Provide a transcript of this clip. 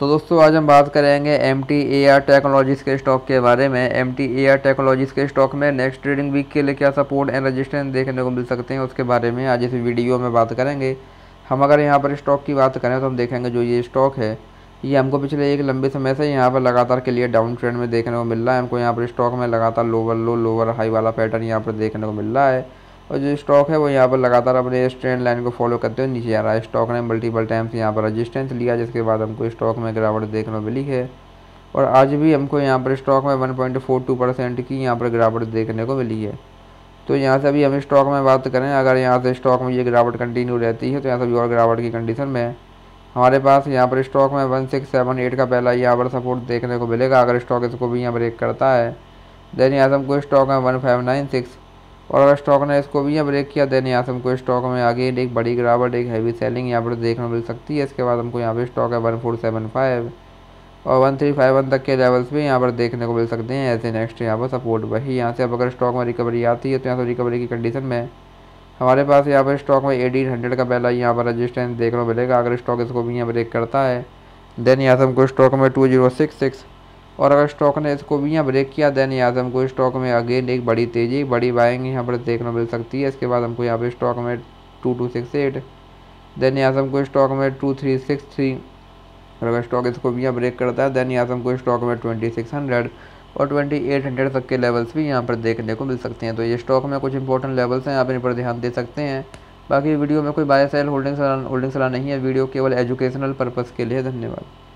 तो दोस्तों, आज हम बात करेंगे M T A R technologies के स्टॉक के बारे में। M T A R technologies के स्टॉक में नेक्स्ट ट्रेडिंग वीक के लिए क्या सपोर्ट एंड रजिस्टेंस देखने को मिल सकते हैं उसके बारे में आज इस वीडियो में बात करेंगे। हम अगर यहाँ पर स्टॉक की बात करें तो हम देखेंगे जो ये स्टॉक है, ये हमको पिछले एक लंबे समय से यहाँ पर लगातार के लिए डाउन ट्रेंड में देखने को मिल रहा है। हमको यहाँ पर स्टॉक में लगातार लोअर लो लोअर हाई वाला पैटर्न यहाँ पर देखने को मिल रहा है। और जो स्टॉक है वो यहाँ पर लगातार अपने इस ट्रेंड लाइन को फॉलो करते हुए नीचे आ रहा है। स्टॉक ने मल्टीपल टाइम्स यहाँ पर रजिस्टेंस लिया, जिसके बाद हमको स्टॉक में गिरावट देखने को मिली है। और आज भी हमको यहाँ पर स्टॉक में one point four two percent की यहाँ पर गिरावट देखने को मिली है। तो यहाँ से अभी हम स्टॉक में बात करें, अगर यहाँ से स्टॉक में ये गिरावट कंटिन्यू रहती है तो यहाँ से और गिरावट की कंडीशन में हमारे पास यहाँ पर स्टॉक में वन सिक्स सेवन एट का पहला यहाँ पर सपोर्ट देखने को मिलेगा, अगर स्टॉक इसको भी यहाँ ब्रेक करता है। देन यहाँ से हमको स्टॉक में वन फाइव नाइन सिक्स और अगर स्टॉक ने इसको भी यहाँ ब्रेक किया देन यहाँ से हमको स्टॉक में आगे एक बड़ी गिरावट, एक हैवी सेलिंग यहाँ पर देखने मिल सकती है। इसके बाद हमको यहाँ पर स्टॉक है वन फोर सेवन फाइव और वन थ्री फाइव वन तक के लेवल्स भी यहाँ पर देखने को मिल सकते हैं। ऐसे नेक्स्ट यहाँ पर सपोर्ट वही यहाँ से अब अगर स्टॉक में रिकवरी आती है तो यहाँ से रिकवरी की कंडीशन में हमारे पास यहाँ पर स्टॉक में एटीन हंड्रेड का पहला यहाँ पर रजिस्टेंस देखने को मिलेगा। अगर स्टॉक इसको भी यहाँ ब्रेक करता है देन यहाँ से हमको स्टॉक में टू ज़ीरो सिक्स सिक्स और अगर स्टॉक ने इसको भी यहाँ ब्रेक किया देन यहाँ से हमको स्टॉक में अगेन एक बड़ी तेज़ी, बड़ी बाइंग यहाँ पर देखने मिल सकती है। इसके बाद हमको यहाँ पर स्टॉक में two two six eight then यहाँ से हमको स्टॉक में टू थ्री सिक्स थ्री और अगर स्टॉक इसको भी यहाँ ब्रेक करता है देन यहाँ से हमको स्टॉक में ट्वेंटी सिक्स हंड्रेड और ट्वेंटी एट हंड्रेड तक के लेवल्स भी यहाँ पर देखने को मिल सकते हैं। तो ये स्टॉक में कुछ इंपॉर्टेंट लेवल्स हैं, आप इन पर ध्यान दे सकते हैं। बाकी वीडियो में कोई बाय सेल होल्डिंग होल्डिंग सलाह नहीं है। वीडियो केवल एजुकेशनल पर्पज़ के लिए धन्यवाद।